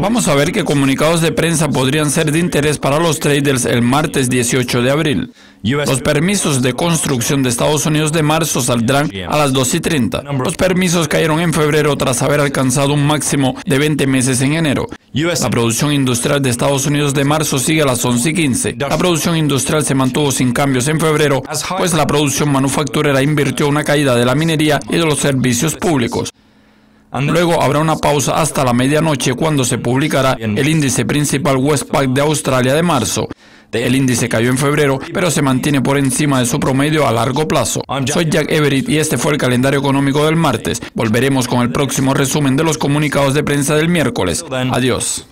Vamos a ver qué comunicados de prensa podrían ser de interés para los traders el martes 18 de abril. Los permisos de construcción de Estados Unidos de marzo saldrán a las 2 y 30. Los permisos cayeron en febrero tras haber alcanzado un máximo de 20 meses en enero. La producción industrial de Estados Unidos de marzo sigue a las 11 y 15. La producción industrial se mantuvo sin cambios en febrero, pues la producción manufacturera invirtió una caída de la minería y de los servicios públicos. Luego habrá una pausa hasta la medianoche cuando se publicará el índice principal Westpac de Australia de marzo. El índice cayó en febrero, pero se mantiene por encima de su promedio a largo plazo. Soy Jack Everett y este fue el calendario económico del martes. Volveremos con el próximo resumen de los comunicados de prensa del miércoles. Adiós.